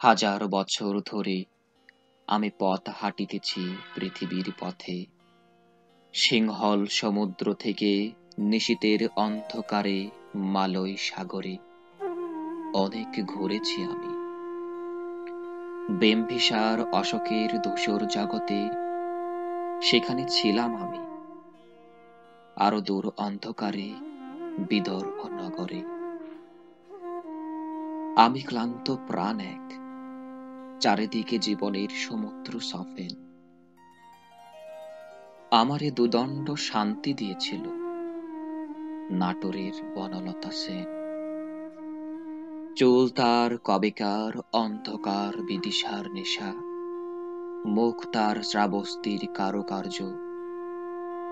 হাজার বছর ধরে আমি পথ হাঁটিতেছি পৃথিবীর পথে। সিংহল সমুদ্র থেকে নিশীতের অন্ধকারে, মালয় সাগরে অনেক ঘুরেছি আমি। বেম্ভিসার অশোকের ধূসর জগতে সেখানে ছিলাম আমি। আরও দূর অন্ধকারে, বিদর্ভ নগরে। আমি ক্লান্ত প্রাণ এক চারিদিকে জীবনের সমুদ্র সফেন। আমারে দুদণ্ড শান্তি দিয়েছিল। নাটোরের বনলতা সেন। চুল তার কবেকার, অন্ধকার, বিদিশার নেশা। মুখ তার শ্রাবস্তির কারুকার্য।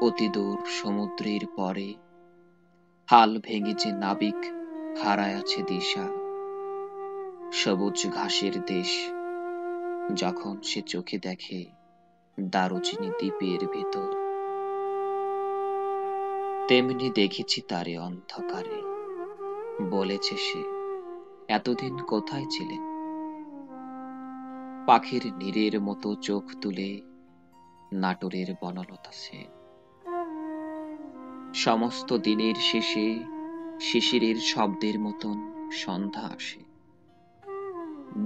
অতিদূর সমুদ্রের পরে হাল ভেঙে যে নাবিক হারায় আছে দিশা। সবুজ ঘাসের দেশ। যখন সে চোখে দেখে দারুচিনি দ্বীপের ভেতর, তেমনি দেখেছি তারে অন্ধকারে। বলেছে সে, এতদিন কোথায় ছিলেন পাখির নীরের মতো চোখ তুলে নাটোরের বনলতা সে সমস্ত দিনের শেষে শিশিরের শব্দের মতন সন্ধ্যা আসে।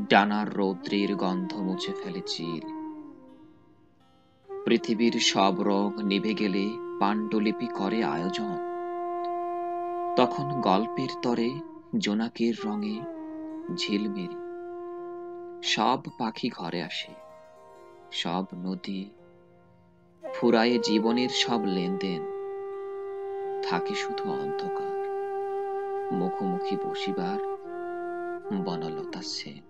ডানার রৌদ্রের গন্ধ মুছে ফেলে চিল পৃথিবীর সব রং নিভে গেলে পাণ্ডুলিপি করে আয়োজন। তখন গল্পের তরে জোনাকের রঙে ঝিলমিল। সব পাখি ঘরে আসে। সব নদী ফুরায়ে জীবনের সব লেনদেন। থাকে শুধু অন্ধকার। মুখোমুখি বসিবার বনলতা সেন।